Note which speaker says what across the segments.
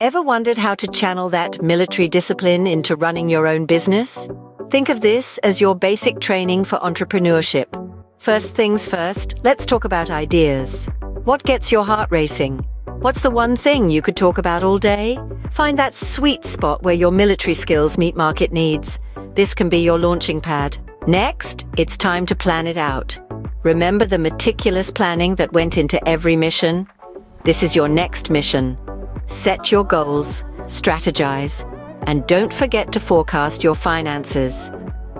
Speaker 1: Ever wondered how to channel that military discipline into running your own business? Think of this as your basic training for entrepreneurship. First things first, let's talk about ideas. What gets your heart racing? What's the one thing you could talk about all day? Find that sweet spot where your military skills meet market needs. This can be your launching pad. Next, it's time to plan it out. Remember the meticulous planning that went into every mission? This is your next mission. Set your goals, strategize, and don't forget to forecast your finances.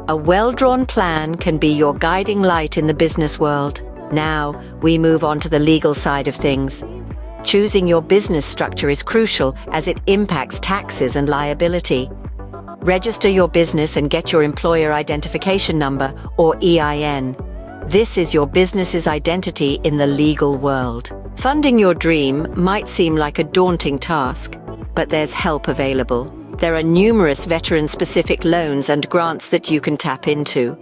Speaker 1: A well-drawn plan can be your guiding light in the business world. Now, we move on to the legal side of things. Choosing your business structure is crucial as it impacts taxes and liability. Register your business and get your employer identification number, or EIN. This is your business's identity in the legal world. Funding your dream might seem like a daunting task, but there's help available. There are numerous veteran-specific loans and grants that you can tap into.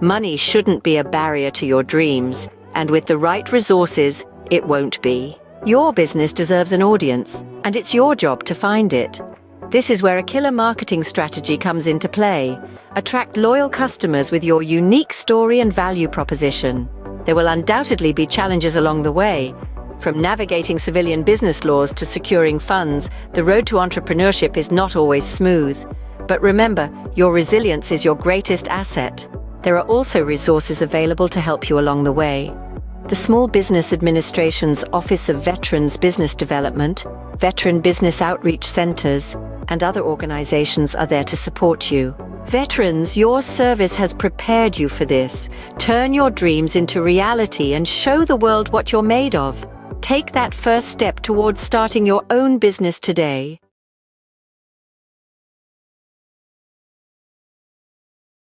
Speaker 1: Money shouldn't be a barrier to your dreams, and with the right resources, it won't be. Your business deserves an audience, and it's your job to find it. This is where a killer marketing strategy comes into play. Attract loyal customers with your unique story and value proposition. There will undoubtedly be challenges along the way, from navigating civilian business laws to securing funds, the road to entrepreneurship is not always smooth. But remember, your resilience is your greatest asset. There are also resources available to help you along the way. The Small Business Administration's Office of Veterans Business Development, Veteran Business Outreach Centers, and other organizations are there to support you. Veterans, your service has prepared you for this. Turn your dreams into reality and show the world what you're made of. Take that first step towards starting your own business today.